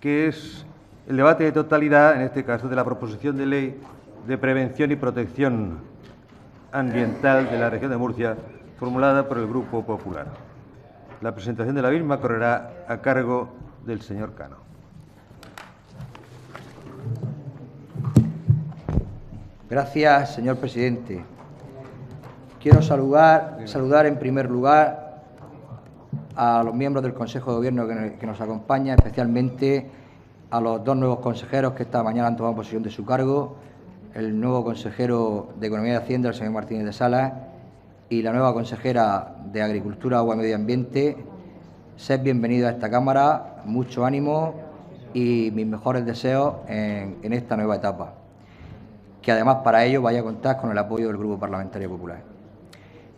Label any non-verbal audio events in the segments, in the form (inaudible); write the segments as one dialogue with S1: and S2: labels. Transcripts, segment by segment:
S1: que es el debate de totalidad, en este caso, de la proposición de ley de prevención y protección ambiental de la región de Murcia, formulada por el Grupo Popular. La presentación de la misma correrá a cargo del señor Cano.
S2: Gracias, señor presidente. Quiero saludar, saludar en primer lugar a los miembros del Consejo de Gobierno que nos acompañan, especialmente a los dos nuevos consejeros que esta mañana han tomado posesión de su cargo, el nuevo consejero de Economía y Hacienda, el señor Martínez de Salas, y la nueva consejera de Agricultura, Agua y Medio Ambiente. Sed bienvenidos a esta Cámara, mucho ánimo y mis mejores deseos en, esta nueva etapa, que además para ello vaya a contar con el apoyo del Grupo Parlamentario Popular.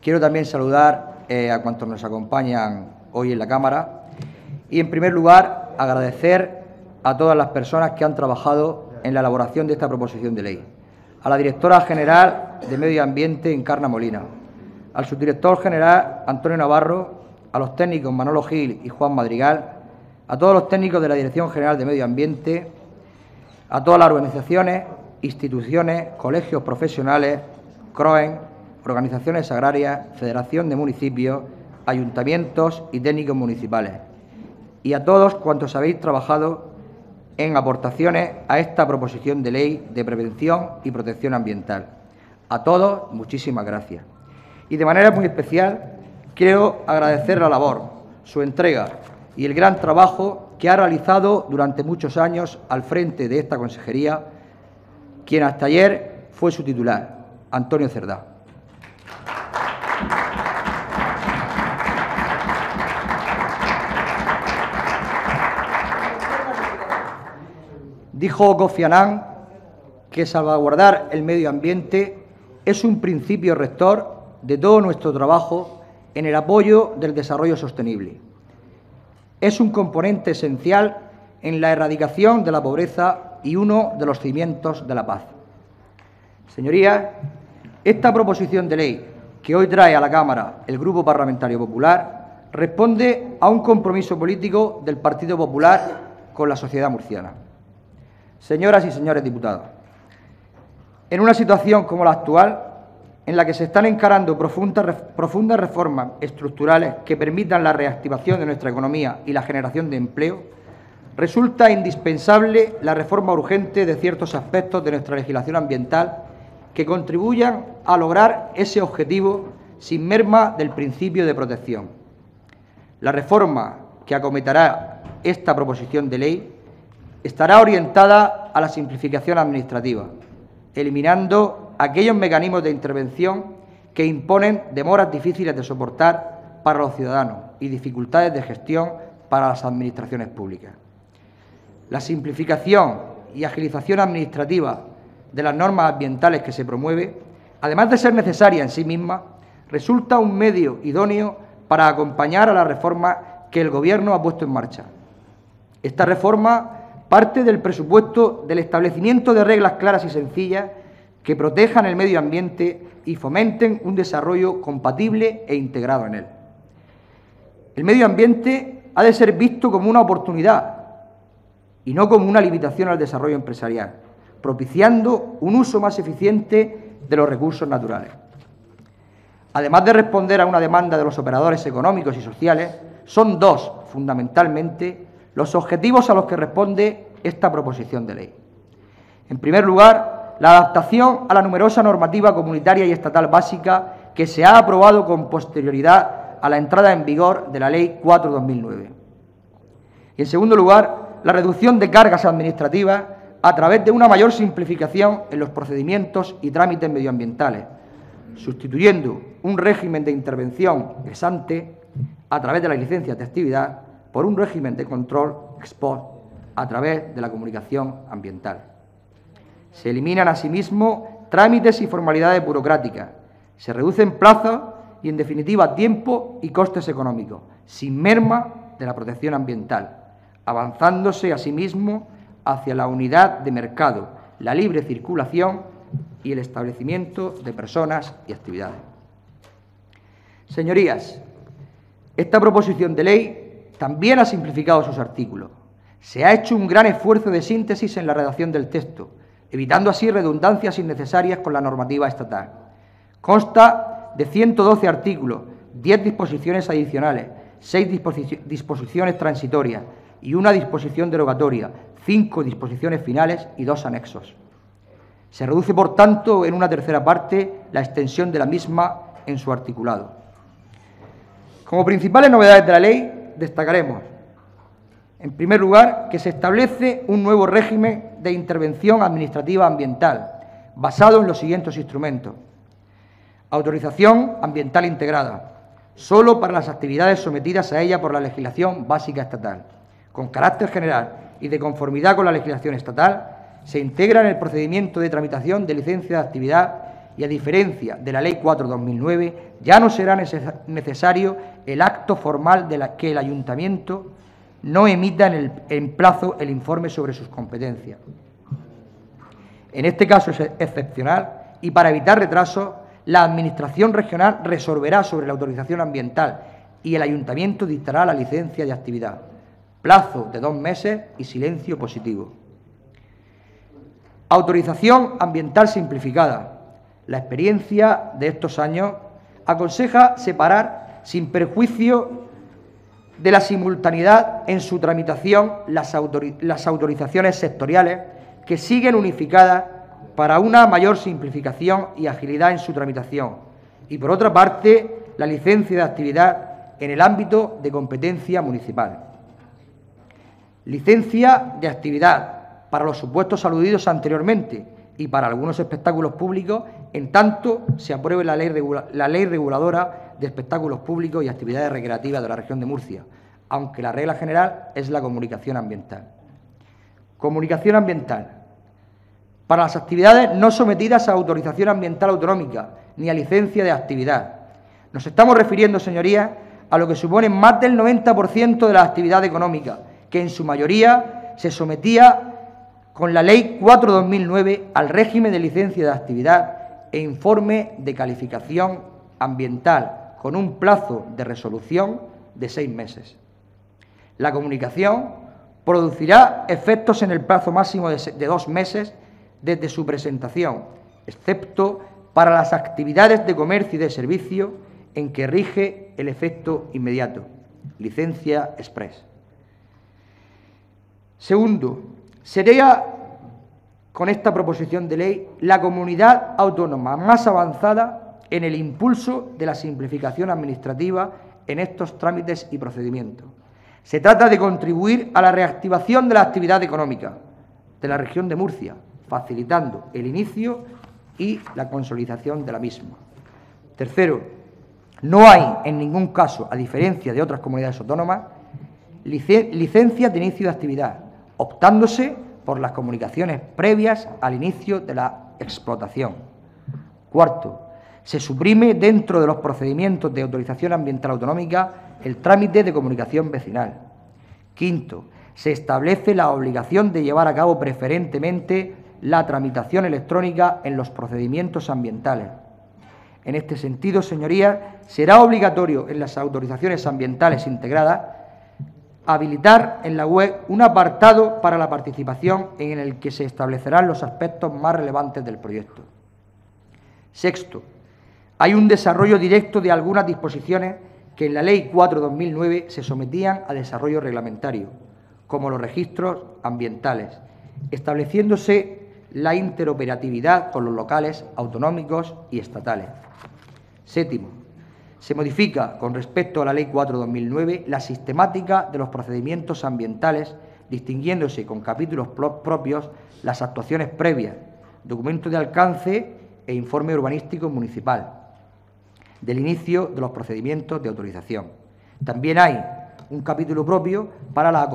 S2: Quiero también saludar eh, a cuantos nos acompañan hoy en la Cámara. Y, en primer lugar, agradecer a todas las personas que han trabajado en la elaboración de esta proposición de ley. A la directora general de Medio Ambiente, Encarna Molina, al subdirector general Antonio Navarro, a los técnicos Manolo Gil y Juan Madrigal, a todos los técnicos de la Dirección General de Medio Ambiente, a todas las organizaciones, instituciones, colegios profesionales, CROEN, organizaciones agrarias, Federación de Municipios, ayuntamientos y técnicos municipales, y a todos cuantos habéis trabajado en aportaciones a esta proposición de ley de prevención y protección ambiental. A todos, muchísimas gracias. Y de manera muy especial, quiero agradecer la labor, su entrega y el gran trabajo que ha realizado durante muchos años al frente de esta consejería, quien hasta ayer fue su titular, Antonio Cerdá. Dijo Kofi Annan que salvaguardar el medio ambiente es un principio rector de todo nuestro trabajo en el apoyo del desarrollo sostenible. Es un componente esencial en la erradicación de la pobreza y uno de los cimientos de la paz. Señorías, esta proposición de ley que hoy trae a la Cámara el Grupo Parlamentario Popular responde a un compromiso político del Partido Popular con la sociedad murciana. Señoras y señores diputados, en una situación como la actual, en la que se están encarando profundas, reformas estructurales que permitan la reactivación de nuestra economía y la generación de empleo, resulta indispensable la reforma urgente de ciertos aspectos de nuestra legislación ambiental que contribuyan a lograr ese objetivo sin merma del principio de protección. La reforma que acometerá esta proposición de ley estará orientada a la simplificación administrativa, eliminando aquellos mecanismos de intervención que imponen demoras difíciles de soportar para los ciudadanos y dificultades de gestión para las administraciones públicas. La simplificación y agilización administrativa de las normas ambientales que se promueve, además de ser necesaria en sí misma, resulta un medio idóneo para acompañar a la reforma que el Gobierno ha puesto en marcha. Esta reforma parte del presupuesto del establecimiento de reglas claras y sencillas que protejan el medio ambiente y fomenten un desarrollo compatible e integrado en él. El medio ambiente ha de ser visto como una oportunidad y no como una limitación al desarrollo empresarial, propiciando un uso más eficiente de los recursos naturales. Además de responder a una demanda de los operadores económicos y sociales, son dos, fundamentalmente, los objetivos a los que responde esta proposición de ley. En primer lugar, la adaptación a la numerosa normativa comunitaria y estatal básica que se ha aprobado con posterioridad a la entrada en vigor de la Ley 4-2009. Y en segundo lugar, la reducción de cargas administrativas a través de una mayor simplificación en los procedimientos y trámites medioambientales, sustituyendo un régimen de intervención ex ante a través de las licencias de actividad por un régimen de control ex a través de la comunicación ambiental. Se eliminan asimismo trámites y formalidades burocráticas, se reducen plazos y, en definitiva, tiempo y costes económicos, sin merma de la protección ambiental, avanzándose asimismo hacia la unidad de mercado, la libre circulación y el establecimiento de personas y actividades. Señorías, esta proposición de ley también ha simplificado sus artículos, Se ha hecho un gran esfuerzo de síntesis en la redacción del texto, evitando así redundancias innecesarias con la normativa estatal. Consta de 112 artículos, 10 disposiciones adicionales, 6 disposiciones transitorias y una disposición derogatoria, 5 disposiciones finales y dos anexos. Se reduce, por tanto, en una tercera parte la extensión de la misma en su articulado. Como principales novedades de la ley, destacaremos, en primer lugar, que se establece un nuevo régimen de intervención administrativa ambiental, basado en los siguientes instrumentos. Autorización ambiental integrada, solo para las actividades sometidas a ella por la legislación básica estatal, con carácter general y de conformidad con la legislación estatal, se integra en el procedimiento de tramitación de licencia de actividad y, a diferencia de la Ley 4-2009, ya no será necesario el acto formal de la que el Ayuntamiento no emita en, el, en plazo el informe sobre sus competencias. En este caso es excepcional y para evitar retrasos, la Administración regional resolverá sobre la autorización ambiental y el Ayuntamiento dictará la licencia de actividad. Plazo de dos meses y silencio positivo. Autorización ambiental simplificada. La experiencia de estos años aconseja separar, sin perjuicio de la simultaneidad en su tramitación, las, autorizaciones sectoriales que siguen unificadas para una mayor simplificación y agilidad en su tramitación. Y, por otra parte, la licencia de actividad en el ámbito de competencia municipal. Licencia de actividad para los supuestos aludidos anteriormente y para algunos espectáculos públicos, en tanto se apruebe la ley, reguladora de espectáculos públicos y actividades recreativas de la región de Murcia, aunque la regla general es la comunicación ambiental. Comunicación ambiental. Para las actividades no sometidas a autorización ambiental autonómica ni a licencia de actividad. Nos estamos refiriendo, señorías, a lo que supone más del 90% de la actividad económica, que en su mayoría se sometía con la Ley 4-2009 al régimen de licencia de actividad e informe de calificación ambiental con un plazo de resolución de seis meses. La comunicación producirá efectos en el plazo máximo de, dos meses desde su presentación, excepto para las actividades de comercio y de servicio en que rige el efecto inmediato, licencia express. Segundo, sería con esta proposición de ley la comunidad autónoma más avanzada en el impulso de la simplificación administrativa en estos trámites y procedimientos. Se trata de contribuir a la reactivación de la actividad económica de la región de Murcia, facilitando el inicio y la consolidación de la misma. Tercero, no hay en ningún caso, a diferencia de otras comunidades autónomas, licencias de inicio de actividad, optándose por las comunicaciones previas al inicio de la explotación. Cuarto, se suprime dentro de los procedimientos de autorización ambiental autonómica el trámite de comunicación vecinal. Quinto, se establece la obligación de llevar a cabo preferentemente la tramitación electrónica en los procedimientos ambientales. En este sentido, señorías, será obligatorio en las autorizaciones ambientales integradas habilitar en la web un apartado para la participación en el que se establecerán los aspectos más relevantes del proyecto. Sexto, hay un desarrollo directo de algunas disposiciones que en la Ley 4-2009 se sometían a desarrollo reglamentario, como los registros ambientales, estableciéndose la interoperatividad con los locales autonómicos y estatales. Séptimo, se modifica, con respecto a la Ley 4-2009, la sistemática de los procedimientos ambientales, distinguiéndose con capítulos propios las actuaciones previas, documento de alcance e informe urbanístico municipal, del inicio de los procedimientos de autorización. También hay un capítulo propio para la,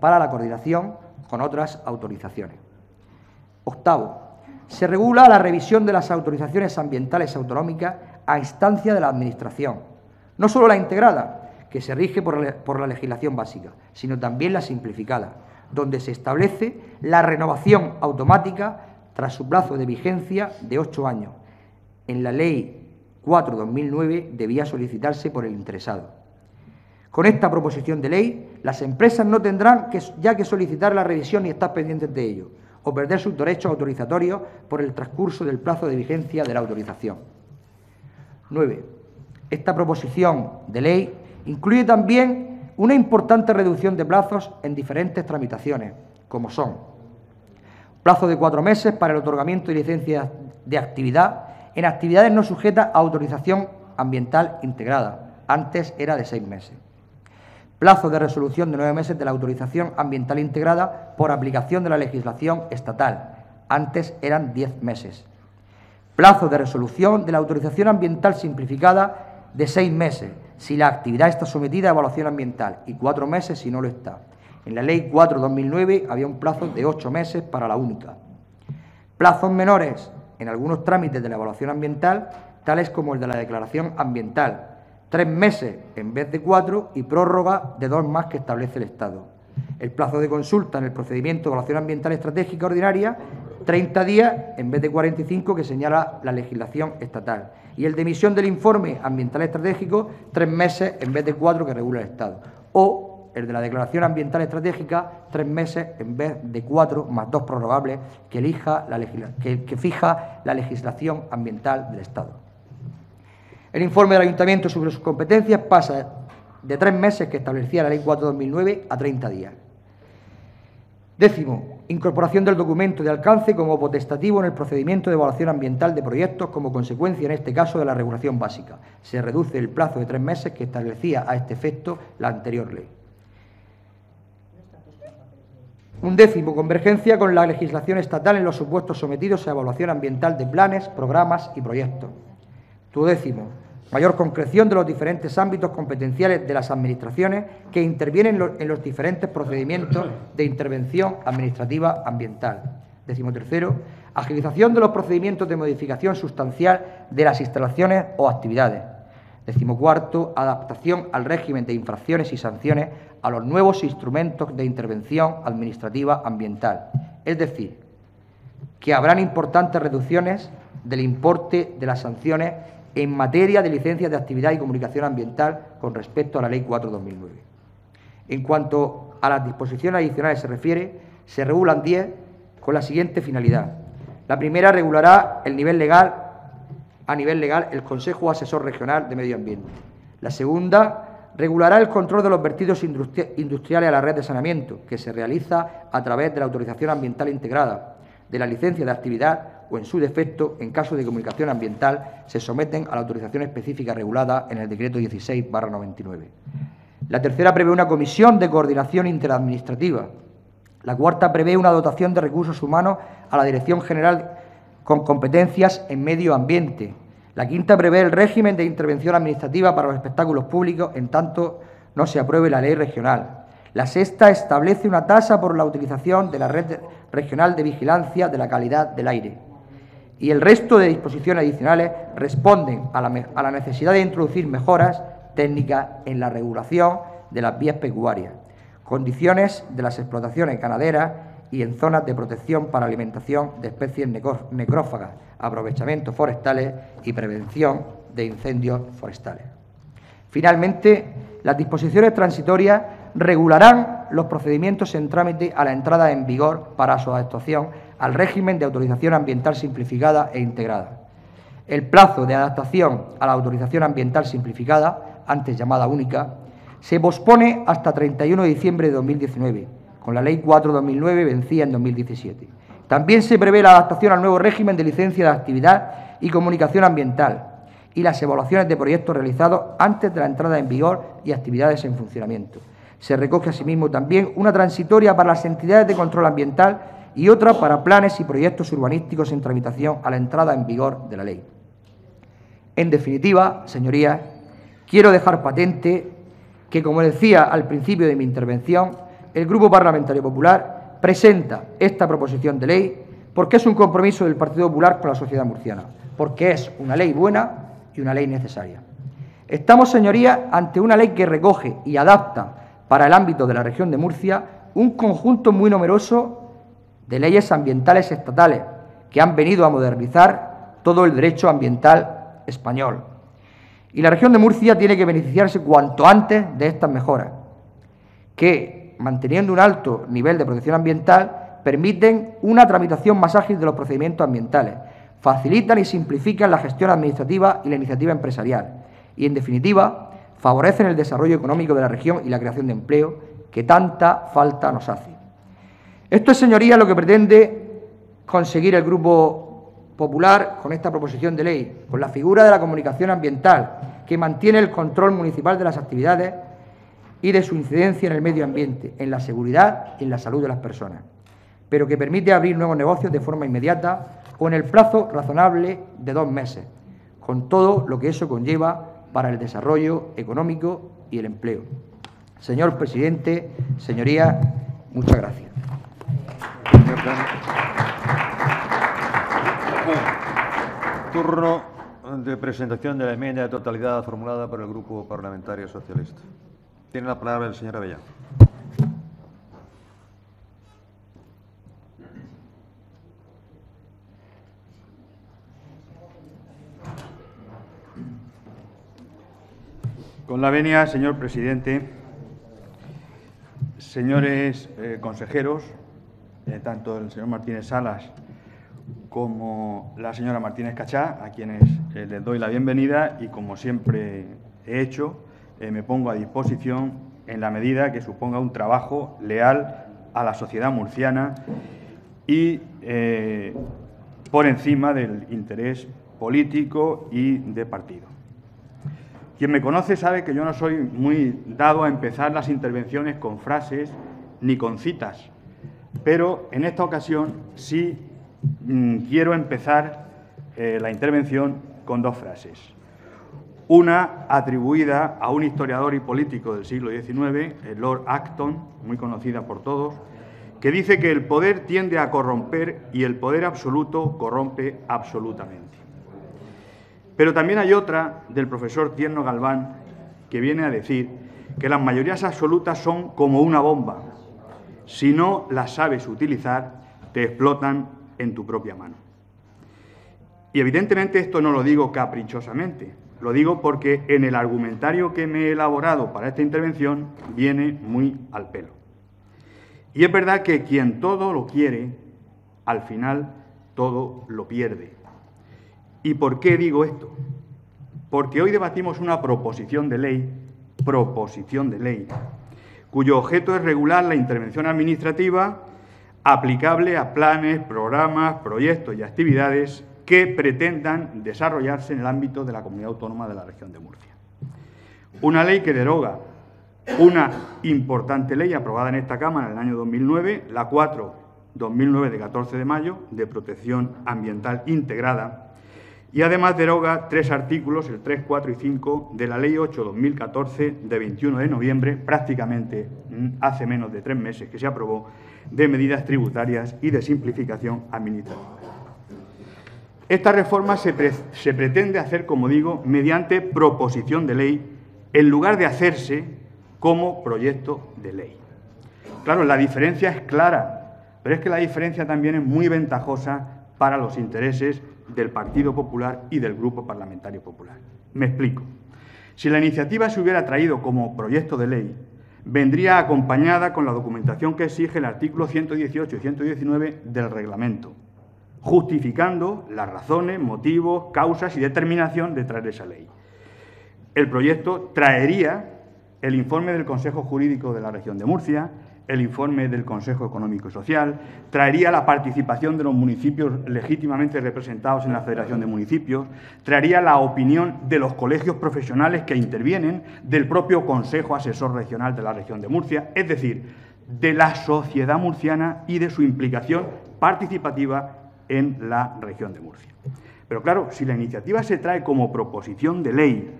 S2: para la coordinación con otras autorizaciones. Octavo, se regula la revisión de las autorizaciones ambientales autonómicas a instancia de la Administración, no solo la integrada, que se rige por la, legislación básica, sino también la simplificada, donde se establece la renovación automática tras su plazo de vigencia de ocho años. En la Ley 4-2009 debía solicitarse por el interesado. Con esta proposición de ley las empresas no tendrán que, ya que solicitar la revisión y estar pendientes de ello, o perder sus derechos autorizatorios por el transcurso del plazo de vigencia de la autorización. 9. Esta proposición de ley incluye también una importante reducción de plazos en diferentes tramitaciones, como son plazo de cuatro meses para el otorgamiento de licencias de actividad en actividades no sujetas a autorización ambiental integrada. Antes era de seis meses. Plazo de resolución de nueve meses de la autorización ambiental integrada por aplicación de la legislación estatal. Antes eran diez meses. Plazo de resolución de la autorización ambiental simplificada de seis meses si la actividad está sometida a evaluación ambiental y cuatro meses si no lo está. En la Ley 4-2009 había un plazo de ocho meses para la única. Plazos menores en algunos trámites de la evaluación ambiental, tales como el de la declaración ambiental, tres meses en vez de cuatro y prórroga de dos más que establece el Estado. El plazo de consulta en el procedimiento de evaluación ambiental estratégica ordinaria, 30 días en vez de 45 que señala la legislación estatal. Y el de emisión del informe ambiental estratégico, tres meses en vez de cuatro que regula el Estado. O el de la declaración ambiental estratégica, tres meses en vez de cuatro, más dos prorrogables, que, elija la que, que fija la legislación ambiental del Estado. El informe del Ayuntamiento sobre sus competencias pasa de tres meses que establecía la Ley 4-2009 a 30 días. Décimo, incorporación del documento de alcance como potestativo en el procedimiento de evaluación ambiental de proyectos como consecuencia, en este caso, de la regulación básica. Se reduce el plazo de tres meses que establecía a este efecto la anterior ley. Un décimo, convergencia con la legislación estatal en los supuestos sometidos a evaluación ambiental de planes, programas y proyectos. Tu décimo, mayor concreción de los diferentes ámbitos competenciales de las administraciones que intervienen en los diferentes procedimientos de intervención administrativa ambiental. Décimo tercero, agilización de los procedimientos de modificación sustancial de las instalaciones o actividades. Decimocuarto, adaptación al régimen de infracciones y sanciones a los nuevos instrumentos de intervención administrativa ambiental. Es decir, que habrán importantes reducciones del importe de las sanciones en materia de licencias de actividad y comunicación ambiental con respecto a la Ley 4-2009. En cuanto a las disposiciones adicionales se refiere, se regulan 10 con la siguiente finalidad. La primera regulará el nivel legal a nivel legal el Consejo Asesor Regional de Medio Ambiente. La segunda regulará el control de los vertidos industriales a la red de saneamiento, que se realiza a través de la autorización ambiental integrada, de la licencia de actividad o, en su defecto, en caso de comunicación ambiental, se someten a la autorización específica regulada en el Decreto 16-99. La tercera prevé una comisión de coordinación interadministrativa. La cuarta prevé una dotación de recursos humanos a la Dirección General con competencias en medio ambiente. La quinta prevé el régimen de intervención administrativa para los espectáculos públicos en tanto no se apruebe la ley regional. La sexta establece una tasa por la utilización de la red regional de vigilancia de la calidad del aire. Y el resto de disposiciones adicionales responden a la, necesidad de introducir mejoras técnicas en la regulación de las vías pecuarias, condiciones de las explotaciones ganaderas y en zonas de protección para alimentación de especies necrófagas, aprovechamientos forestales y prevención de incendios forestales. Finalmente, las disposiciones transitorias regularán los procedimientos en trámite a la entrada en vigor para su adaptación al régimen de autorización ambiental simplificada e integrada. El plazo de adaptación a la autorización ambiental simplificada, antes llamada única, se pospone hasta 31 de diciembre de 2019 con la Ley 4-2009 vencía en 2017. También se prevé la adaptación al nuevo régimen de licencia de actividad y comunicación ambiental y las evaluaciones de proyectos realizados antes de la entrada en vigor y actividades en funcionamiento. Se recoge asimismo también una transitoria para las entidades de control ambiental y otra para planes y proyectos urbanísticos en tramitación a la entrada en vigor de la ley. En definitiva, señorías, quiero dejar patente que, como decía al principio de mi intervención, el Grupo Parlamentario Popular presenta esta proposición de ley porque es un compromiso del Partido Popular con la sociedad murciana, porque es una ley buena y una ley necesaria. Estamos, señorías, ante una ley que recoge y adapta para el ámbito de la región de Murcia un conjunto muy numeroso de leyes ambientales estatales que han venido a modernizar todo el derecho ambiental español. Y la región de Murcia tiene que beneficiarse cuanto antes de estas mejoras que, manteniendo un alto nivel de protección ambiental, permiten una tramitación más ágil de los procedimientos ambientales, facilitan y simplifican la gestión administrativa y la iniciativa empresarial y, en definitiva, favorecen el desarrollo económico de la región y la creación de empleo que tanta falta nos hace. Esto es, señorías, lo que pretende conseguir el Grupo Popular con esta proposición de ley, con la figura de la comunicación ambiental, que mantiene el control municipal de las actividades y de su incidencia en el medio ambiente, en la seguridad y en la salud de las personas, pero que permite abrir nuevos negocios de forma inmediata o en el plazo razonable de dos meses, con todo lo que eso conlleva para el desarrollo económico y el empleo. Señor presidente, señorías, muchas gracias.
S1: Turno de presentación de la enmienda de totalidad formulada por el Grupo Parlamentario Socialista. Tiene la palabra el señor Avellán.
S3: Con la venia, señor presidente, señores eh, consejeros, eh, tanto el señor Martínez Salas como la señora Martínez Cachá, a quienes eh, les doy la bienvenida y, como siempre he hecho, me pongo a disposición en la medida que suponga un trabajo leal a la sociedad murciana y por encima del interés político y de partido. Quien me conoce sabe que yo no soy muy dado a empezar las intervenciones con frases ni con citas, pero en esta ocasión sí mm, quiero empezar eh, la intervención con dos frases. Una atribuida a un historiador y político del siglo XIX, el Lord Acton, muy conocida por todos, que dice que el poder tiende a corromper y el poder absoluto corrompe absolutamente. Pero también hay otra del profesor Tierno Galván que viene a decir que las mayorías absolutas son como una bomba. Si no las sabes utilizar, te explotan en tu propia mano. Y evidentemente esto no lo digo caprichosamente, lo digo porque en el argumentario que me he elaborado para esta intervención viene muy al pelo. Y es verdad que quien todo lo quiere, al final todo lo pierde. ¿Y por qué digo esto? Porque hoy debatimos una proposición de ley, proposición de ley, cuyo objeto es regular la intervención administrativa aplicable a planes, programas, proyectos y actividades que pretendan desarrollarse en el ámbito de la comunidad autónoma de la región de Murcia. Una ley que deroga una importante ley aprobada en esta Cámara en el año 2009, la 4-2009 de 14 de mayo, de protección ambiental integrada, y además deroga tres artículos, el 3, 4 y 5, de la Ley 8-2014 de 21 de noviembre, prácticamente mm, hace menos de tres meses que se aprobó, de medidas tributarias y de simplificación administrativa. Esta reforma se, se pretende hacer, como digo, mediante proposición de ley, en lugar de hacerse como proyecto de ley. Claro, la diferencia es clara, pero es que la diferencia también es muy ventajosa para los intereses del Partido Popular y del Grupo Parlamentario Popular. Me explico. Si la iniciativa se hubiera traído como proyecto de ley, vendría acompañada con la documentación que exige el artículo 118 y 119 del reglamento, justificando las razones, motivos, causas y determinación detrás de esa ley. El proyecto traería el informe del Consejo Jurídico de la Región de Murcia, el informe del Consejo Económico y Social, traería la participación de los municipios legítimamente representados en la Federación de Municipios, traería la opinión de los colegios profesionales que intervienen, del propio Consejo Asesor Regional de la Región de Murcia, es decir, de la sociedad murciana y de su implicación participativa en la región de Murcia. Pero claro, si la iniciativa se trae como proposición de ley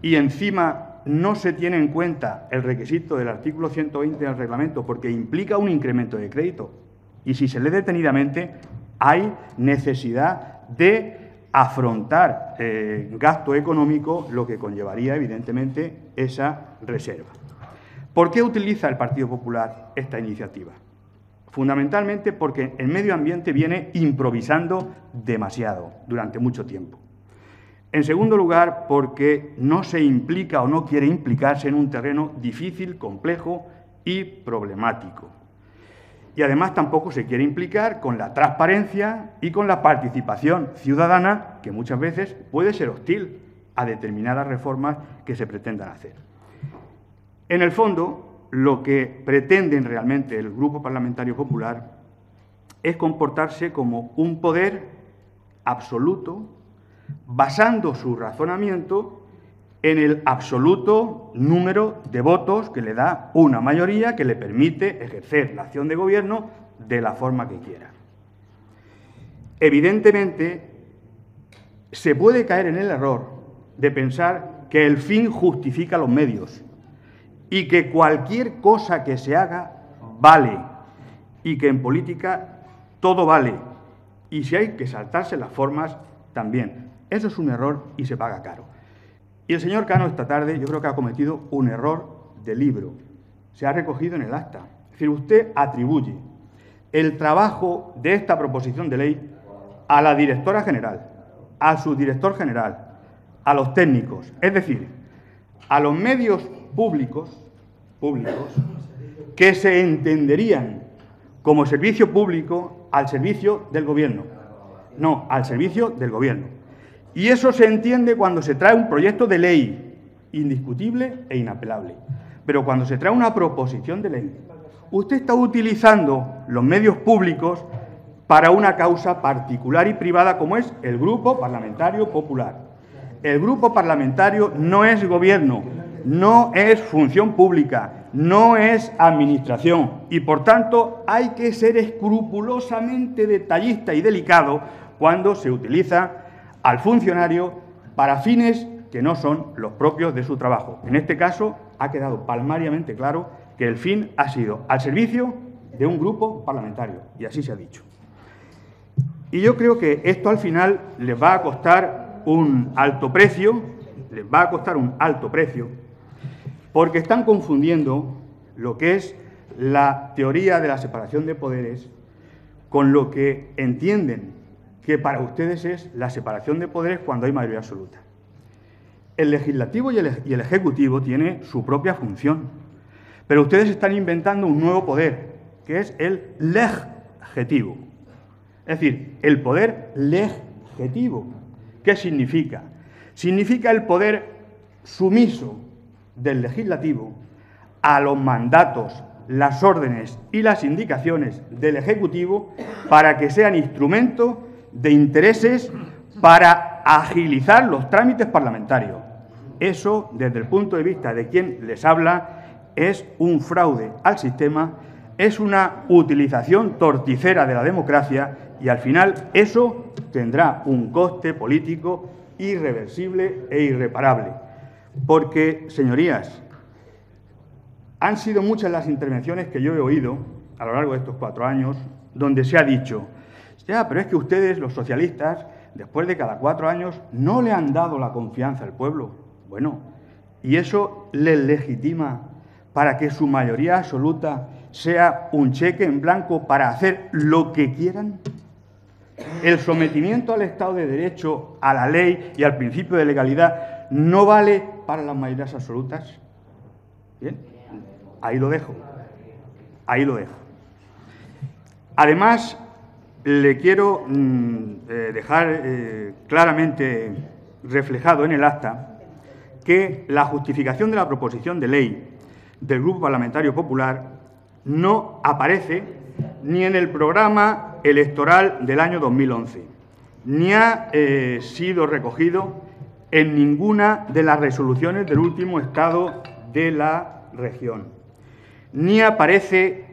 S3: y encima no se tiene en cuenta el requisito del artículo 120 del reglamento porque implica un incremento de crédito. Y si se lee detenidamente, hay necesidad de afrontar eh, gasto económico, lo que conllevaría, evidentemente, esa reserva. ¿Por qué utiliza el Partido Popular esta iniciativa? Fundamentalmente porque el medio ambiente viene improvisando demasiado durante mucho tiempo. En segundo lugar, porque no se implica o no quiere implicarse en un terreno difícil, complejo y problemático. Y además tampoco se quiere implicar con la transparencia y con la participación ciudadana, que muchas veces puede ser hostil a determinadas reformas que se pretendan hacer. En el fondo, lo que pretenden realmente el Grupo Parlamentario Popular es comportarse como un poder absoluto, basando su razonamiento en el absoluto número de votos que le da una mayoría que le permite ejercer la acción de gobierno de la forma que quiera. Evidentemente, se puede caer en el error de pensar que el fin justifica los medios y que cualquier cosa que se haga vale y que en política todo vale y si hay que saltarse las formas, también. Eso es un error y se paga caro. Y el señor Cano esta tarde yo creo que ha cometido un error de libro. Se ha recogido en el acta. Es decir, usted atribuye el trabajo de esta proposición de ley a la directora general, a su director general, a los técnicos, es decir, a los medios públicos, públicos que se entenderían como servicio público al servicio del gobierno. No, al servicio del gobierno. Y eso se entiende cuando se trae un proyecto de ley indiscutible e inapelable. Pero cuando se trae una proposición de ley, usted está utilizando los medios públicos para una causa particular y privada como es el Grupo Parlamentario Popular. El Grupo Parlamentario no es gobierno, no es función pública, no es administración y por tanto hay que ser escrupulosamente detallista y delicado cuando se utiliza al funcionario para fines que no son los propios de su trabajo. En este caso ha quedado palmariamente claro que el fin ha sido al servicio de un grupo parlamentario y así se ha dicho. Y yo creo que esto al final les va a costar un alto precio, les va a costar un alto precio porque están confundiendo lo que es la teoría de la separación de poderes con lo que entienden que para ustedes es la separación de poderes cuando hay mayoría absoluta. El legislativo y el, ejecutivo tienen su propia función, pero ustedes están inventando un nuevo poder, que es el legislativo. Es decir, el poder legislativo. ¿Qué significa? Significa el poder sumiso del legislativo a los mandatos, las órdenes y las indicaciones del Ejecutivo para que sean instrumento de intereses para agilizar los trámites parlamentarios. Eso, desde el punto de vista de quien les habla, es un fraude al sistema, es una utilización torticera de la democracia y al final eso tendrá un coste político irreversible e irreparable. Porque, señorías, han sido muchas las intervenciones que yo he oído a lo largo de estos cuatro años donde se ha dicho, ya, pero es que ustedes, los socialistas, después de cada cuatro años, no le han dado la confianza al pueblo. Bueno, ¿y eso les legitima para que su mayoría absoluta sea un cheque en blanco para hacer lo que quieran? El sometimiento al Estado de Derecho, a la ley y al principio de legalidad no vale para las mayorías absolutas. Bien, ahí lo dejo. Ahí lo dejo. Además, le quiero mm, eh, dejar eh, claramente reflejado en el acta que la justificación de la proposición de ley del Grupo Parlamentario Popular no aparece ni en el programa electoral del año 2011, ni ha eh, sido recogido en ninguna de las resoluciones del último estado de la región, ni aparece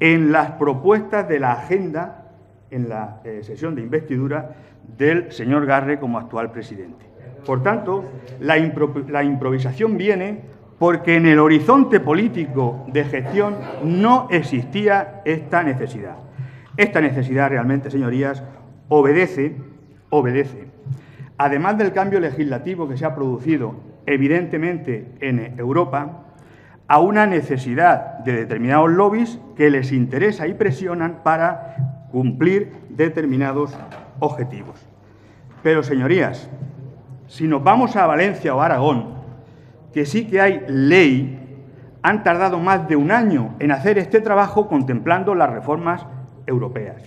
S3: en las propuestas de la agenda en la eh, sesión de investidura del señor Garre como actual presidente. Por tanto, la, la improvisación viene porque en el horizonte político de gestión no existía esta necesidad. Esta necesidad realmente, señorías, obedece, obedece además del cambio legislativo que se ha producido evidentemente en Europa, a una necesidad de determinados lobbies que les interesa y presionan para cumplir determinados objetivos. Pero, señorías, si nos vamos a Valencia o Aragón, que sí que hay ley, han tardado más de un año en hacer este trabajo contemplando las reformas europeas.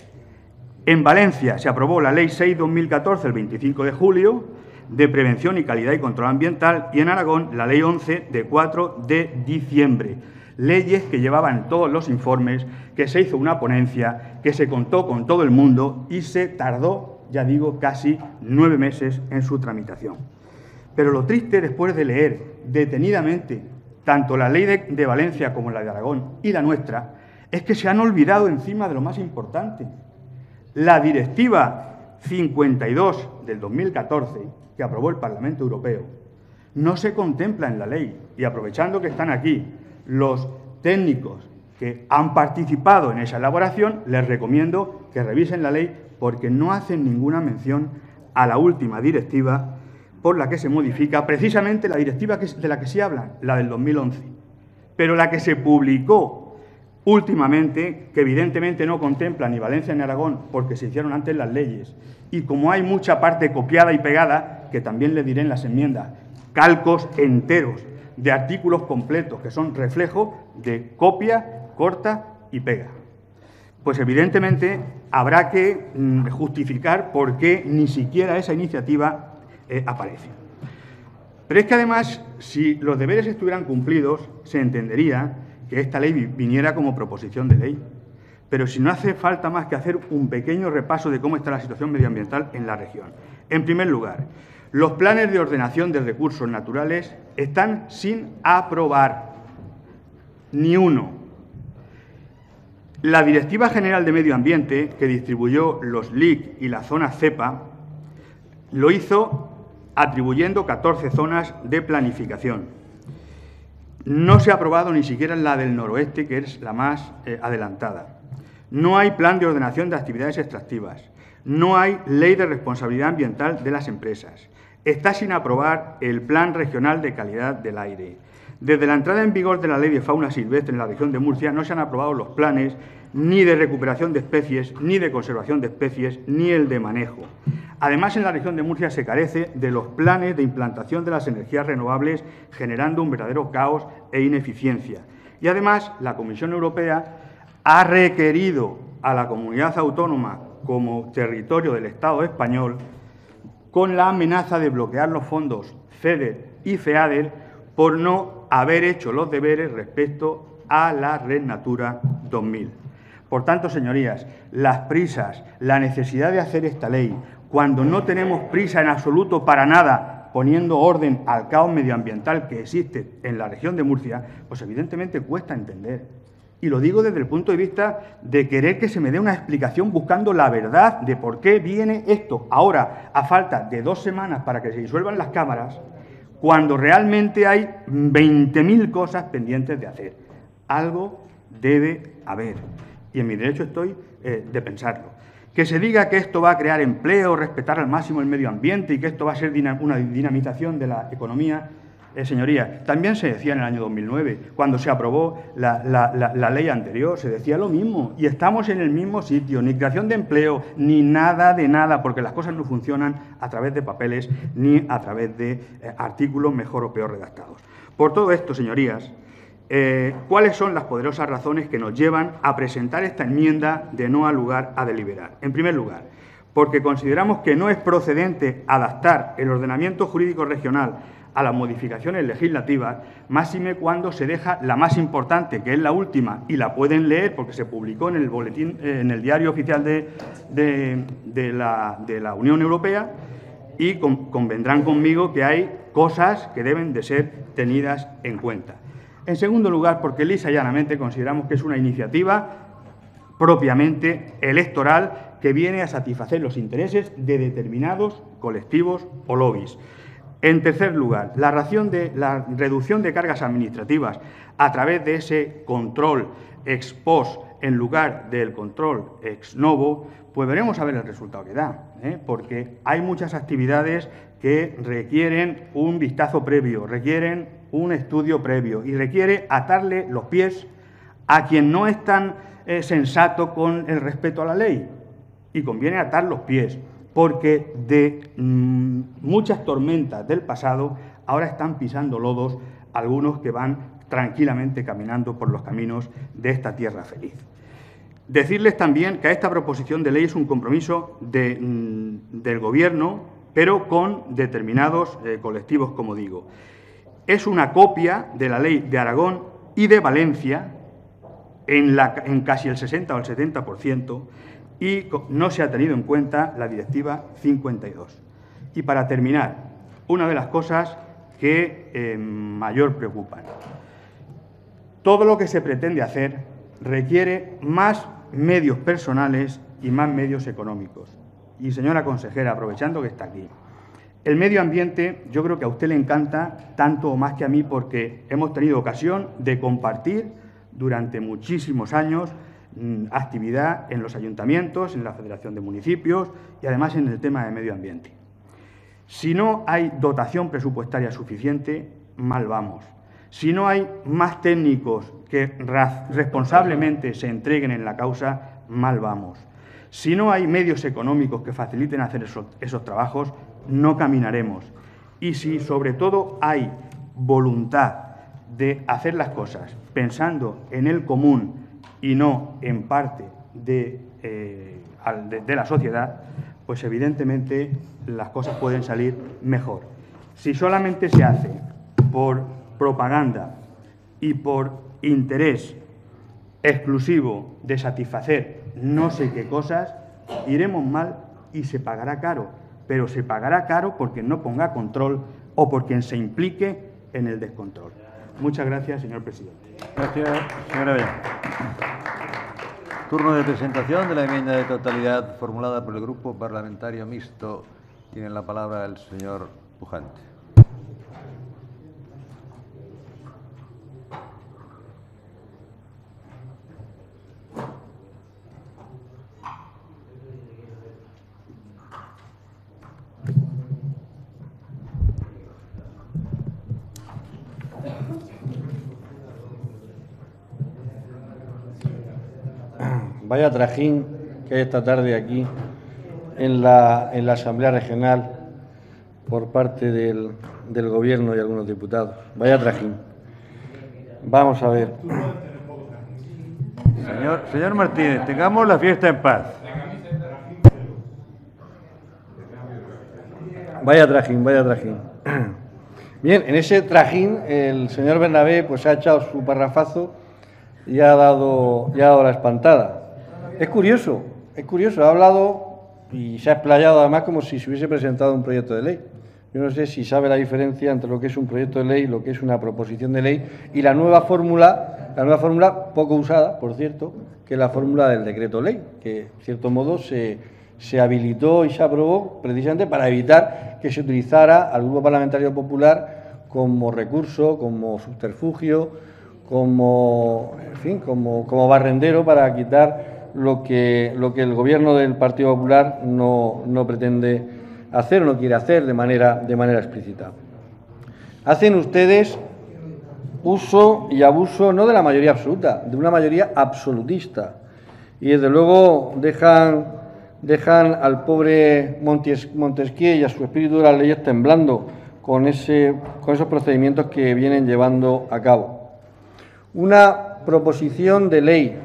S3: En Valencia se aprobó la Ley 6-2014 el 25 de julio de Prevención y Calidad y Control Ambiental y en Aragón la Ley 11 de 4 de diciembre. Leyes que llevaban todos los informes, que se hizo una ponencia, que se contó con todo el mundo y se tardó, ya digo, casi nueve meses en su tramitación. Pero lo triste después de leer detenidamente tanto la ley de, Valencia como la de Aragón y la nuestra, es que se han olvidado encima de lo más importante. La Directiva 52 del 2014, que aprobó el Parlamento Europeo, no se contempla en la ley. Y aprovechando que están aquí los técnicos que han participado en esa elaboración, les recomiendo que revisen la ley porque no hacen ninguna mención a la última directiva por la que se modifica precisamente la directiva de la que se habla, la del 2011, pero la que se publicó últimamente, que evidentemente no contempla ni Valencia ni Aragón, porque se hicieron antes las leyes, y como hay mucha parte copiada y pegada, que también le diré en las enmiendas, calcos enteros de artículos completos, que son reflejo de copia, corta y pega. Pues evidentemente habrá que mm, justificar por qué ni siquiera esa iniciativa eh, aparece. Pero es que además, si los deberes estuvieran cumplidos, se entendería que esta ley viniera como proposición de ley. Pero si no hace falta más que hacer un pequeño repaso de cómo está la situación medioambiental en la región. En primer lugar, los planes de ordenación de recursos naturales están sin aprobar. Ni uno. La Directiva General de Medio Ambiente, que distribuyó los LIC y la zona CEPA, lo hizo atribuyendo 14 zonas de planificación. No se ha aprobado ni siquiera la del noroeste, que es la más eh, adelantada. No hay plan de ordenación de actividades extractivas. No hay ley de responsabilidad ambiental de las empresas. Está sin aprobar el Plan Regional de Calidad del Aire. Desde la entrada en vigor de la Ley de Fauna Silvestre en la región de Murcia no se han aprobado los planes ni de recuperación de especies, ni de conservación de especies, ni el de manejo. Además, en la región de Murcia se carece de los planes de implantación de las energías renovables, generando un verdadero caos e ineficiencia. Y además, la Comisión Europea ha requerido a la comunidad autónoma como territorio del Estado español con la amenaza de bloquear los fondos FEDER y FEADER por no haber hecho los deberes respecto a la Red Natura 2000. Por tanto, señorías, las prisas, la necesidad de hacer esta ley, cuando no tenemos prisa en absoluto para nada, poniendo orden al caos medioambiental que existe en la región de Murcia, pues evidentemente cuesta entender. Y lo digo desde el punto de vista de querer que se me dé una explicación buscando la verdad de por qué viene esto ahora, a falta de dos semanas para que se disuelvan las cámaras, cuando realmente hay 20.000 cosas pendientes de hacer. Algo debe haber y en mi derecho estoy eh, de pensarlo. Que se diga que esto va a crear empleo, respetar al máximo el medio ambiente y que esto va a ser una dinamización de la economía, eh, señoría, también se decía en el año 2009, cuando se aprobó la, la, ley anterior, se decía lo mismo, y estamos en el mismo sitio, ni creación de empleo, ni nada de nada, porque las cosas no funcionan a través de papeles ni a través de eh, artículos mejor o peor redactados. Por todo esto, señorías, eh, ¿Cuáles son las poderosas razones que nos llevan a presentar esta enmienda de no al lugar a deliberar? En primer lugar, porque consideramos que no es procedente adaptar el ordenamiento jurídico regional a las modificaciones legislativas, máxime cuando se deja la más importante, que es la última, y la pueden leer porque se publicó en el boletín, eh, en el diario oficial de, la, de la, Unión Europea, y convendrán conmigo que hay cosas que deben de ser tenidas en cuenta. En segundo lugar, porque lisa y llanamente consideramos que es una iniciativa propiamente electoral que viene a satisfacer los intereses de determinados colectivos o lobbies. En tercer lugar, la, de, la reducción de cargas administrativas a través de ese control ex post en lugar del control ex novo, pues veremos a ver el resultado que da, ¿eh? porque hay muchas actividades que requieren un vistazo previo, requieren un estudio previo y requiere atarle los pies a quien no es tan eh, sensato con el respeto a la ley. Y conviene atar los pies. Porque de mm, muchas tormentas del pasado ahora están pisando lodos algunos que van tranquilamente caminando por los caminos de esta tierra feliz. Decirles también que esta proposición de ley es un compromiso mm, del Gobierno, pero con determinados eh, colectivos, como digo. Es una copia de la ley de Aragón y de Valencia en, en casi el 60 o el 70% y no se ha tenido en cuenta la Directiva 52. Y para terminar, una de las cosas que eh, mayor preocupan. Todo lo que se pretende hacer requiere más medios personales y más medios económicos. Y señora consejera, aprovechando que está aquí, el medio ambiente yo creo que a usted le encanta tanto o más que a mí porque hemos tenido ocasión de compartir durante muchísimos años actividad en los ayuntamientos, en la Federación de Municipios y además en el tema de medio ambiente. Si no hay dotación presupuestaria suficiente, mal vamos. Si no hay más técnicos que responsablemente se entreguen en la causa, mal vamos. Si no hay medios económicos que faciliten hacer esos, trabajos, no caminaremos. Y si sobre todo hay voluntad de hacer las cosas pensando en el común y no en parte de, eh, de la sociedad, pues evidentemente las cosas pueden salir mejor. Si solamente se hace por propaganda y por interés exclusivo de satisfacer no sé qué cosas, iremos mal y se pagará caro, pero se pagará caro porque no ponga control o por quien se implique en el descontrol. Muchas gracias, señor presidente.
S1: Gracias, señora Turno de presentación de la enmienda de totalidad formulada por el Grupo Parlamentario Mixto. Tiene la palabra el señor Pujante.
S4: Vaya trajín que hay esta tarde aquí en la, en la Asamblea Regional por parte del, del Gobierno y algunos diputados. Vaya trajín. Vamos a ver.
S1: Señor, señor Martínez, tengamos la fiesta en paz.
S4: Vaya trajín, vaya trajín. (clears throat) Bien, en ese trajín el señor Bernabé pues ha echado su parrafazo y ha dado, y ha dado la espantada. Es curioso, es curioso. Ha hablado y se ha explayado además como si se hubiese presentado un proyecto de ley. Yo no sé si sabe la diferencia entre lo que es un proyecto de ley, lo que es una proposición de ley y la nueva fórmula, la nueva fórmula poco usada, por cierto, que es la fórmula del decreto ley, que en cierto modo se, se habilitó y se aprobó precisamente para evitar que se utilizara al Grupo Parlamentario Popular como recurso, como subterfugio, como, en fin, como, como barrendero para quitar lo que, lo que el gobierno del Partido Popular no, no pretende hacer no quiere hacer de manera, de manera explícita. Hacen ustedes uso y abuso no de la mayoría absoluta, de una mayoría absolutista. Y desde luego dejan, dejan al pobre Montesquieu y a su espíritu de las leyes temblando con, ese, con esos procedimientos que vienen llevando a cabo. Una proposición de ley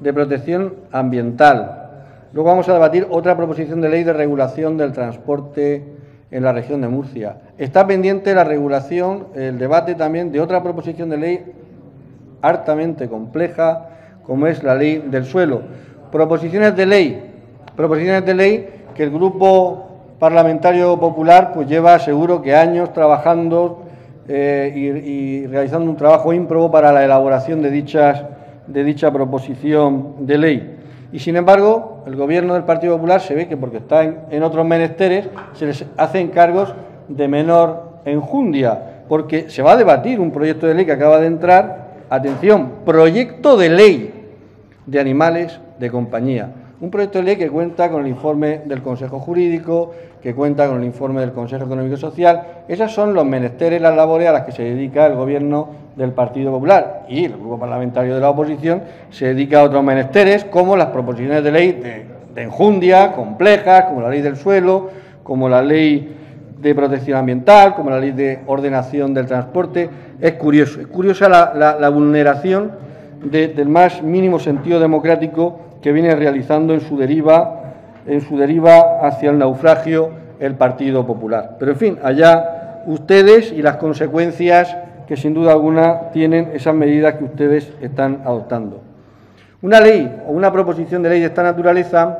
S4: de protección ambiental. Luego vamos a debatir otra proposición de ley de regulación del transporte en la región de Murcia. Está pendiente la regulación, el debate también de otra proposición de ley hartamente compleja, como es la ley del suelo. Proposiciones de ley, proposiciones de ley que el Grupo Parlamentario Popular pues lleva seguro que años trabajando eh, y, realizando un trabajo ímprobo para la elaboración de dichas de dicha proposición de ley. Y sin embargo, el gobierno del Partido Popular se ve que porque está en, otros menesteres, se les hacen cargos de menor enjundia, porque se va a debatir un proyecto de ley que acaba de entrar, atención, proyecto de ley de animales de compañía. Un proyecto de ley que cuenta con el informe del Consejo Jurídico, que cuenta con el informe del Consejo Económico y Social. Esos son los menesteres, las labores a las que se dedica el Gobierno del Partido Popular. Y el Grupo Parlamentario de la Oposición se dedica a otros menesteres, como las proposiciones de ley de, de enjundia, complejas, como la ley del suelo, como la ley de protección ambiental, como la ley de ordenación del transporte. Es curioso, es curiosa la, vulneración del más mínimo sentido democrático que viene realizando en su deriva, en su deriva hacia el naufragio el Partido Popular. Pero en fin, allá ustedes y las consecuencias que sin duda alguna tienen esas medidas que ustedes están adoptando. Una ley o una proposición de ley de esta naturaleza,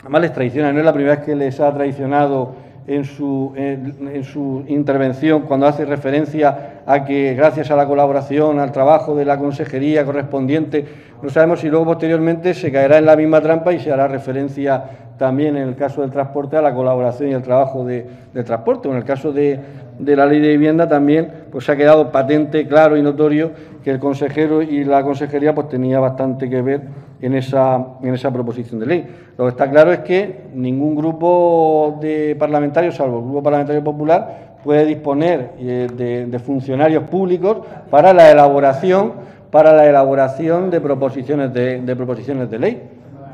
S4: además les traiciona, no es la primera vez que les ha traicionado en su, en, su, intervención cuando hace referencia a que gracias a la colaboración, al trabajo de la consejería correspondiente, no sabemos si luego posteriormente se caerá en la misma trampa y se hará referencia también en el caso del transporte a la colaboración y el trabajo de, transporte. En el caso de, de, la ley de vivienda también pues ha quedado patente, claro y notorio que el consejero y la consejería pues tenía bastante que ver en esa, en esa proposición de ley. Lo que está claro es que ningún grupo de parlamentarios, salvo el Grupo Parlamentario Popular, puede disponer eh, de, funcionarios públicos para la elaboración, para la elaboración de proposiciones de, de proposiciones de ley.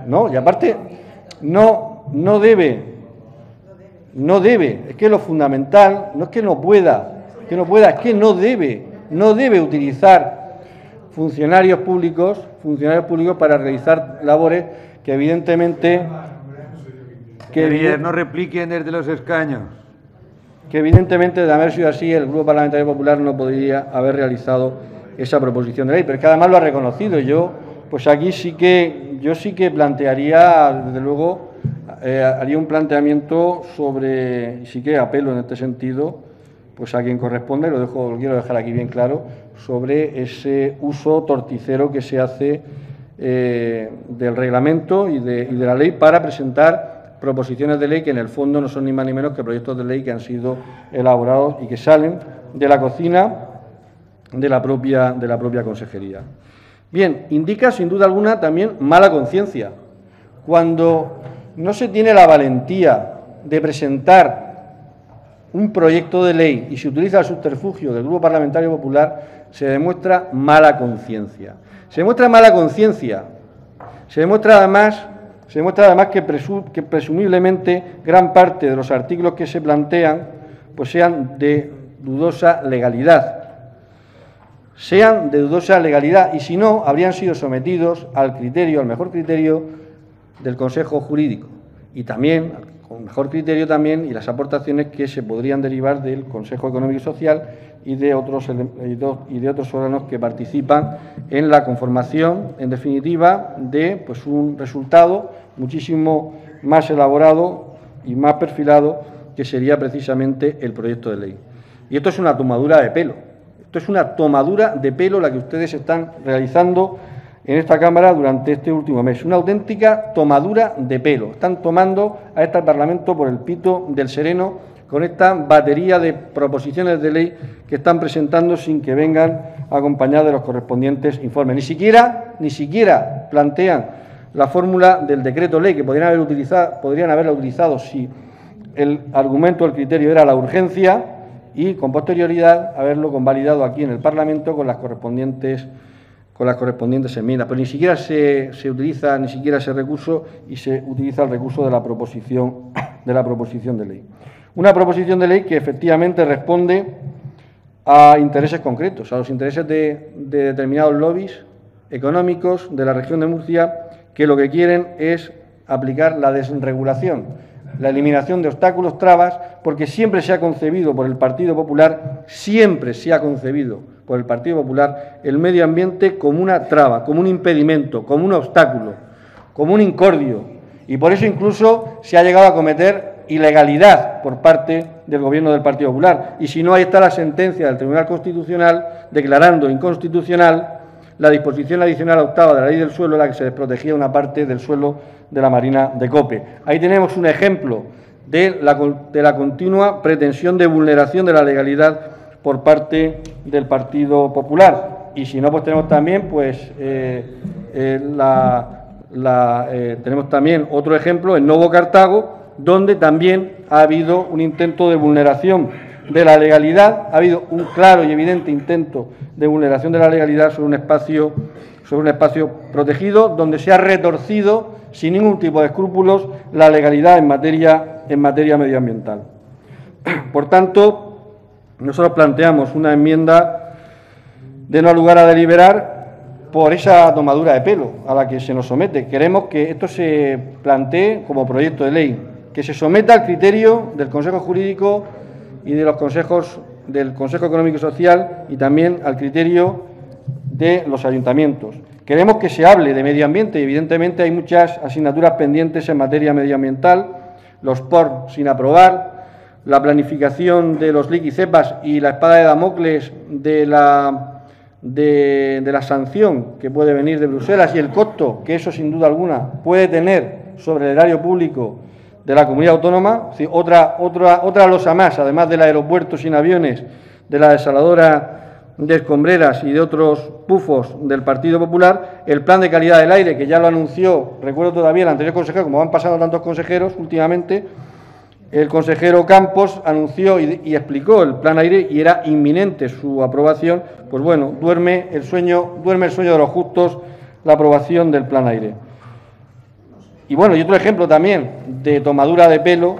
S4: ¿no? Y aparte, no, no debe, no debe, es que lo fundamental no es que no pueda, que no pueda, es que no debe, no debe utilizar funcionarios públicos, funcionarios públicos para realizar labores que evidentemente
S1: que no repliquen desde los escaños.
S4: Que evidentemente de haber sido así el Grupo Parlamentario Popular no podría haber realizado esa proposición de ley, pero es que además lo ha reconocido. Yo, pues aquí sí que yo sí que plantearía, desde luego, eh, haría un planteamiento sobre, y sí que apelo en este sentido, pues a quien corresponde, lo, dejo, lo quiero dejar aquí bien claro, sobre ese uso torticero que se hace eh, del reglamento y de, la ley para presentar proposiciones de ley que en el fondo no son ni más ni menos que proyectos de ley que han sido elaborados y que salen de la cocina de la propia consejería. Bien, indica sin duda alguna también mala conciencia. Cuando no se tiene la valentía de presentar un proyecto de ley y se utiliza el subterfugio del Grupo Parlamentario Popular, se demuestra mala conciencia. Se demuestra mala conciencia. Se demuestra además, se demuestra además que, presumiblemente gran parte de los artículos que se plantean pues sean de dudosa legalidad. Sean de dudosa legalidad y si no, habrían sido sometidos al criterio, al mejor criterio del Consejo Jurídico y también con mejor criterio también y las aportaciones que se podrían derivar del Consejo Económico y Social y de otros, y de otros órganos que participan en la conformación, en definitiva, de pues, un resultado muchísimo más elaborado y más perfilado que sería precisamente el proyecto de ley. Y esto es una tomadura de pelo. Esto es una tomadura de pelo la que ustedes están realizando en esta Cámara durante este último mes. Una auténtica tomadura de pelo. Están tomando a este Parlamento por el pito del sereno con esta batería de proposiciones de ley que están presentando sin que vengan acompañadas de los correspondientes informes. Ni siquiera, ni siquiera plantean la fórmula del decreto ley que podrían haber utilizado, podrían haberla utilizado si el argumento, el criterio era la urgencia y con posterioridad haberlo convalidado aquí en el Parlamento con las correspondientes con las correspondientes enmiendas, pero ni siquiera se, utiliza ni siquiera ese recurso y se utiliza el recurso de la proposición (coughs) de la proposición de ley. Una proposición de ley que efectivamente responde a intereses concretos, a los intereses de determinados lobbies económicos de la región de Murcia que lo que quieren es aplicar la desregulación, la eliminación de obstáculos, trabas, porque siempre se ha concebido por el Partido Popular, siempre se ha concebido por el Partido Popular el medio ambiente como una traba, como un impedimento, como un obstáculo, como un incordio. Y por eso incluso se ha llegado a cometer ilegalidad por parte del Gobierno del Partido Popular. Y si no, ahí está la sentencia del Tribunal Constitucional declarando inconstitucional la disposición adicional octava de la ley del suelo en la que se desprotegía una parte del suelo de la Marina de Cope. Ahí tenemos un ejemplo de la, de la continua pretensión de vulneración de la legalidad por parte del Partido Popular. Y si no, pues tenemos también, pues, eh, eh, la, eh, tenemos también otro ejemplo en Novo Cartago, donde también ha habido un intento de vulneración de la legalidad, ha habido un claro y evidente intento de vulneración de la legalidad sobre un espacio, sobre un espacio protegido, donde se ha retorcido sin ningún tipo de escrúpulos la legalidad en materia, en materia medioambiental. Por tanto, nosotros planteamos una enmienda de no lugar a deliberar por esa tomadura de pelo a la que se nos somete. Queremos que esto se plantee como proyecto de ley, que se someta al criterio del Consejo Jurídico y de los consejos del Consejo Económico y Social y también al criterio de los ayuntamientos. Queremos que se hable de medio ambiente y, evidentemente, hay muchas asignaturas pendientes en materia medioambiental, los POR sin aprobar, la planificación de los LIC y la espada de Damocles de la, de, la sanción que puede venir de Bruselas y el costo que eso, sin duda alguna, puede tener sobre el erario público de la comunidad autónoma, otra, otra, otra losa más, además del aeropuerto sin aviones, de la desaladora de escombreras y de otros pufos del Partido Popular, el plan de calidad del aire, que ya lo anunció, recuerdo todavía el anterior consejero, como van pasando tantos consejeros últimamente, el consejero Campos anunció y, explicó el plan aire y era inminente su aprobación, pues bueno, duerme el sueño, duerme el sueño de los justos la aprobación del plan aire. Y bueno, y otro ejemplo también de tomadura de pelo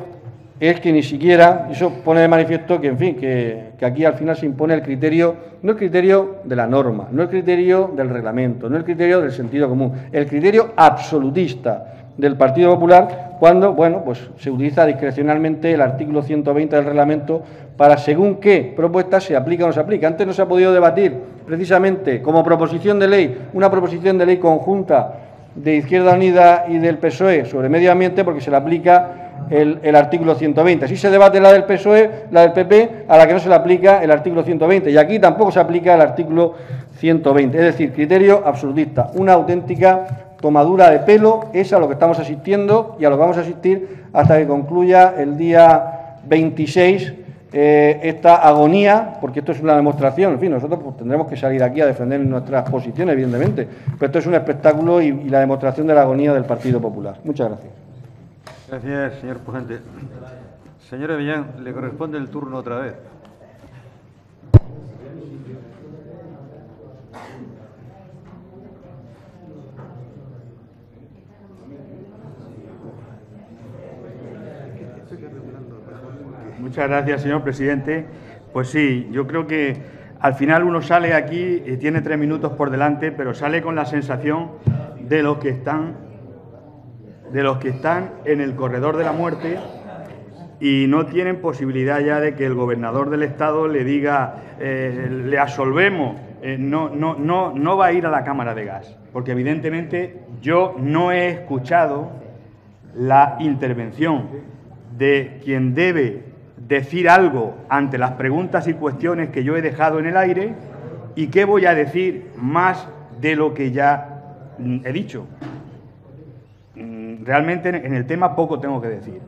S4: es que ni siquiera, eso pone de manifiesto que, en fin, que, aquí al final se impone el criterio, no el criterio de la norma, no el criterio del reglamento, no el criterio del sentido común, el criterio absolutista del Partido Popular cuando, bueno, pues se utiliza discrecionalmente el artículo 120 del reglamento para según qué propuesta se aplica o no se aplica. Antes no se ha podido debatir precisamente como proposición de ley, una proposición de ley conjunta de Izquierda Unida y del PSOE sobre medio ambiente porque se le aplica el, artículo 120. Así se debate la del PSOE, la del PP, a la que no se le aplica el artículo 120. Y aquí tampoco se aplica el artículo 120. Es decir, criterio absolutista, una auténtica tomadura de pelo, es a lo que estamos asistiendo y a lo que vamos a asistir hasta que concluya el día 26 eh, esta agonía, porque esto es una demostración, en fin, nosotros pues, tendremos que salir aquí a defender nuestras posiciones, evidentemente, pero esto es un espectáculo y, la demostración de la agonía del Partido Popular. Muchas gracias.
S1: Gracias, señor Pujante. Señora Villán, le corresponde el turno otra vez.
S3: Muchas gracias, señor presidente. Pues sí, yo creo que al final uno sale aquí y tiene tres minutos por delante, pero sale con la sensación de los que están, de los que están en el corredor de la muerte y no tienen posibilidad ya de que el gobernador del estado le diga, eh, le absolvemos, eh, no, no, no, no va a ir a la cámara de gas, porque evidentemente yo no he escuchado la intervención de quien debe decir algo ante las preguntas y cuestiones que yo he dejado en el aire y qué voy a decir más de lo que ya mm, he dicho. Mm, realmente en el tema poco tengo que decir.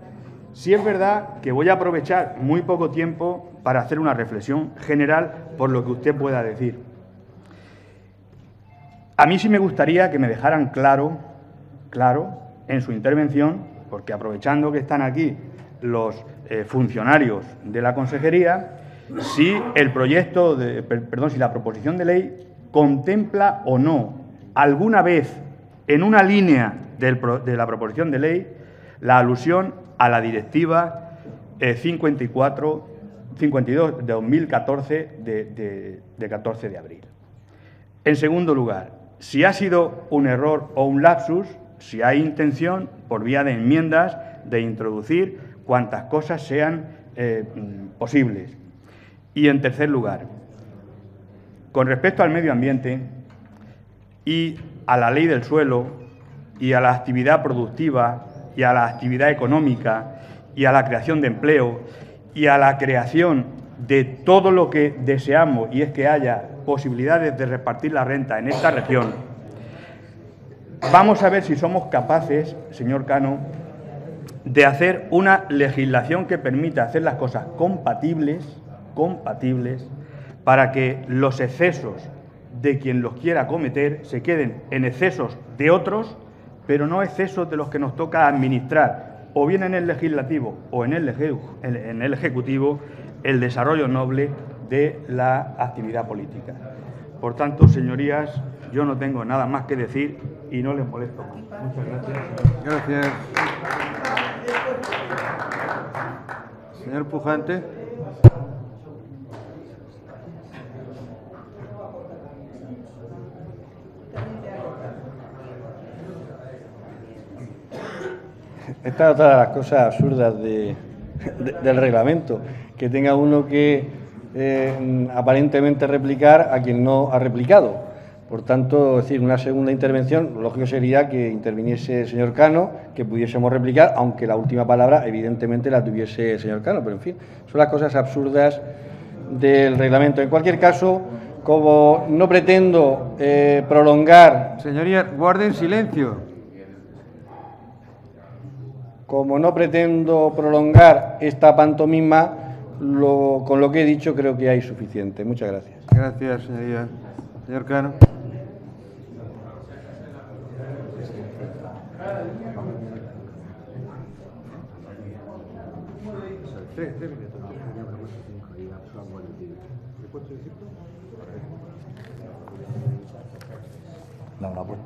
S3: Sí es verdad que voy a aprovechar muy poco tiempo para hacer una reflexión general por lo que usted pueda decir. A mí sí me gustaría que me dejaran claro, claro, en su intervención, porque aprovechando que están aquí los eh, funcionarios de la consejería si el proyecto, de, perdón, si la proposición de ley contempla o no alguna vez en una línea de la proposición de ley la alusión a la directiva 54 eh, 52 de 2014 de, de 14 de abril. En segundo lugar, si ha sido un error o un lapsus, si hay intención, por vía de enmiendas, de introducir cuantas cosas sean eh, posibles. Y en tercer lugar, con respecto al medio ambiente y a la ley del suelo y a la actividad productiva y a la actividad económica y a la creación de empleo y a la creación de todo lo que deseamos y es que haya posibilidades de repartir la renta en esta región, vamos a ver si somos capaces, señor Cano, de hacer una legislación que permita hacer las cosas compatibles, compatibles, para que los excesos de quien los quiera cometer se queden en excesos de otros, pero no excesos de los que nos toca administrar, o bien en el legislativo o en el, en el ejecutivo, el desarrollo noble de la actividad política. Por tanto, señorías, yo no tengo nada más que decir y no les molesto. Muchas gracias.
S1: Gracias. Señor Pujante.
S4: Esta es otra de las cosas absurdas de- de- del reglamento, que tenga uno que eh, aparentemente replicar a quien no ha replicado. Por tanto, es decir, una segunda intervención, lo lógico sería que interviniese el señor Cano, que pudiésemos replicar, aunque la última palabra evidentemente la tuviese el señor Cano, pero en fin, son las cosas absurdas del reglamento. En cualquier caso, como no pretendo eh, prolongar
S1: Señoría, guarden silencio.
S4: Como no pretendo prolongar esta pantomima, lo- con lo que he dicho creo que hay suficiente. Muchas gracias.
S1: Gracias, señoría. Señor Cano.
S2: No, no ha puesto.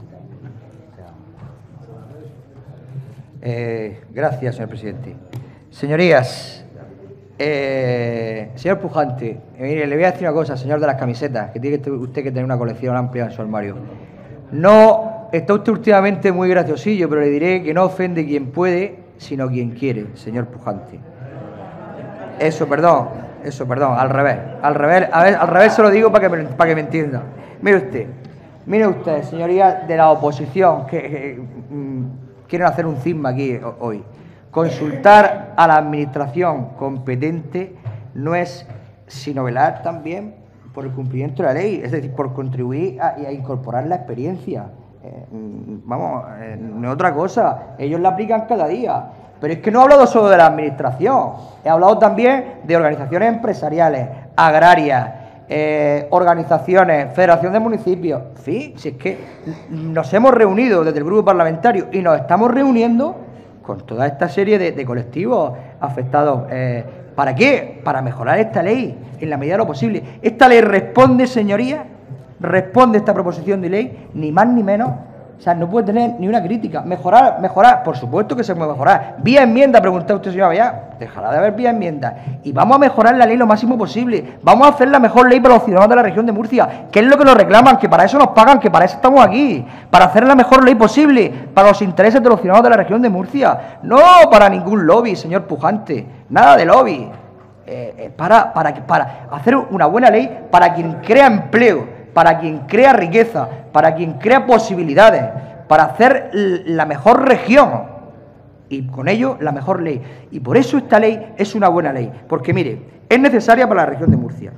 S2: Eh, gracias, señor presidente. Señorías, eh, señor Pujante, le voy a decir una cosa, señor de las camisetas, que tiene usted que tener una colección amplia en su armario. No, está usted últimamente muy graciosillo, pero le diré que no ofende quien puede, sino quien quiere, señor Pujante. Eso, perdón, eso, perdón, al revés, al revés, a ver, al revés se lo digo para que me, para que me entienda. Mire usted, mire usted, señoría de la oposición, que, mm, quieren hacer un cisma aquí ho- hoy. Consultar a la administración competente no es sino velar también por el cumplimiento de la ley, es decir, por contribuir a, a incorporar la experiencia. Eh, mm, vamos, eh, no es otra cosa, ellos la aplican cada día. Pero es que no he hablado solo de la administración, he hablado también de organizaciones empresariales, agrarias, eh, organizaciones, federación de municipios. En fin, si es que nos hemos reunido desde el grupo parlamentario y nos estamos reuniendo con toda esta serie de, de colectivos afectados. ¿Para qué? Para mejorar esta ley en la medida de lo posible. Esta ley responde, señorías, responde esta proposición de ley, ni más ni menos. O sea, no puede tener ni una crítica. Mejorar, mejorar, por supuesto que se puede mejorar. Vía enmienda, pregunta usted, señora Ballá. Dejará de haber vía enmienda. Y vamos a mejorar la ley lo máximo posible. Vamos a hacer la mejor ley para los ciudadanos de la región de Murcia. que es lo que nos reclaman? Que para eso nos pagan, que para eso estamos aquí. Para hacer la mejor ley posible para los intereses de los ciudadanos de la región de Murcia. No para ningún lobby, señor Pujante. Nada de lobby. Eh, eh, para, para, para hacer una buena ley para quien crea empleo, para quien crea riqueza, para quien crea posibilidades, para hacer la mejor región. Y con ello la mejor ley. Y por eso esta ley es una buena ley, porque mire, es necesaria para la región de Murcia,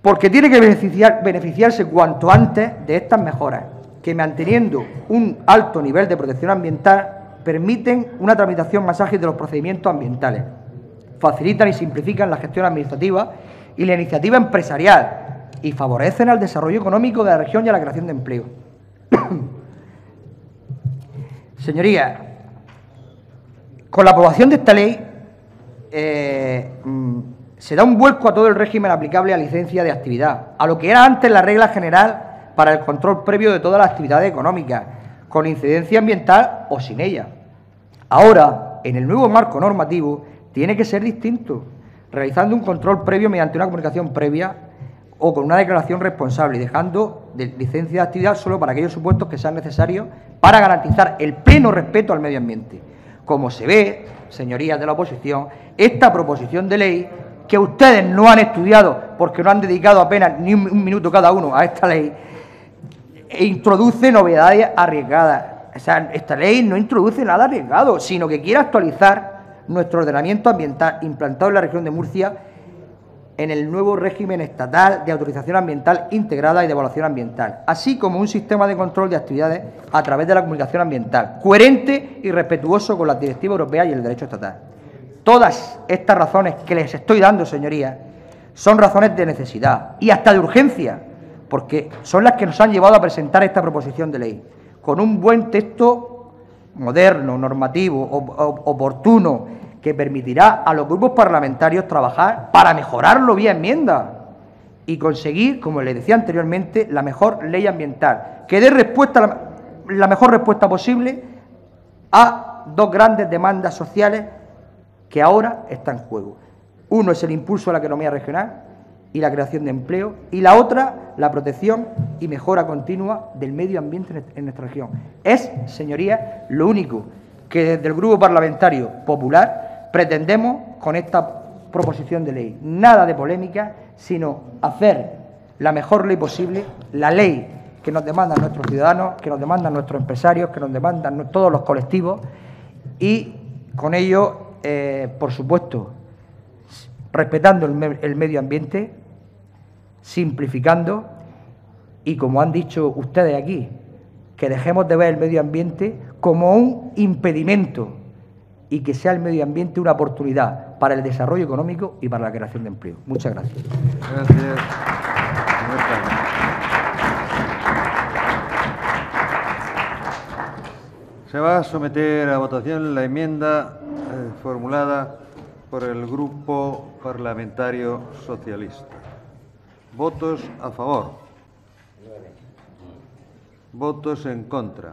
S2: porque tiene que beneficiar- beneficiarse cuanto antes de estas mejoras, que manteniendo un alto nivel de protección ambiental permiten una tramitación más ágil de los procedimientos ambientales, facilitan y simplifican la gestión administrativa y la iniciativa empresarial y favorecen al desarrollo económico de la región y a la creación de empleo. (coughs) Señorías, con la aprobación de esta ley eh, mm, se da un vuelco a todo el régimen aplicable a licencia de actividad, a lo que era antes la regla general para el control previo de todas las actividades económicas, con incidencia ambiental o sin ella. Ahora, en el nuevo marco normativo, tiene que ser distinto, realizando un control previo mediante una comunicación previa o con una declaración responsable y dejando de licencia de actividad solo para aquellos supuestos que sean necesarios para garantizar el pleno respeto al medio ambiente. Como se ve, señorías de la oposición, esta proposición de ley que ustedes no han estudiado porque no han dedicado apenas ni un, minuto cada uno a esta ley, introduce novedades arriesgadas. O sea, esta ley no introduce nada arriesgado, sino que quiere actualizar nuestro ordenamiento ambiental implantado en la región de Murcia en el nuevo régimen estatal de autorización ambiental integrada y de evaluación ambiental, así como un sistema de control de actividades a través de la comunicación ambiental, coherente y respetuoso con la directiva europea y el derecho estatal. Todas estas razones que les estoy dando, señorías, son razones de necesidad y hasta de urgencia, porque son las que nos han llevado a presentar esta proposición de ley, con un buen texto moderno, normativo, op- op- oportuno, que permitirá a los grupos parlamentarios trabajar para mejorarlo vía enmienda. y conseguir, como les decía anteriormente, la mejor ley ambiental, que dé respuesta, la, la mejor respuesta posible a dos grandes demandas sociales que ahora están en juego. Uno es el impulso a la economía regional y la creación de empleo, y la otra, la protección y mejora continua del medio ambiente en nuestra región. Es, señorías, lo único que desde el Grupo Parlamentario Popular pretendemos con esta proposición de ley. Nada de polémica, sino hacer la mejor ley posible, la ley que nos demandan nuestros ciudadanos, que nos demandan nuestros empresarios, que nos demandan todos los colectivos y con ello, eh, por supuesto, respetando el medio ambiente, simplificando y, como han dicho ustedes aquí, que dejemos de ver el medio ambiente como un impedimento y que sea el medio ambiente una oportunidad para el desarrollo económico y para la creación de empleo. Muchas gracias. Gracias.
S1: Se va a someter a votación la enmienda eh, formulada por el Grupo Parlamentario Socialista. Votos a favor. Votos en contra.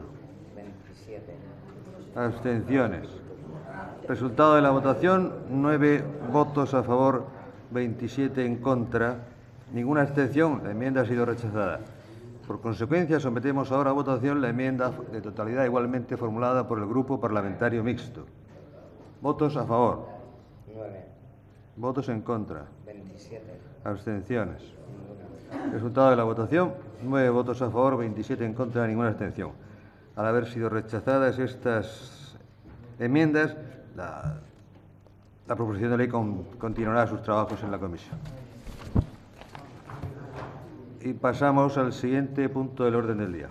S1: Abstenciones. Resultado de la votación, nueve votos a favor, 27 en contra, ninguna abstención. La enmienda ha sido rechazada. Por consecuencia, sometemos ahora a votación la enmienda de totalidad igualmente formulada por el Grupo Parlamentario Mixto. Votos a favor. Nueve. Votos en contra. 27. Abstenciones. Resultado de la votación, nueve votos a favor, 27 en contra, ninguna abstención. Al haber sido rechazadas estas enmiendas, la, proposición de ley continuará sus trabajos en la comisión. Y pasamos al siguiente punto del orden del día.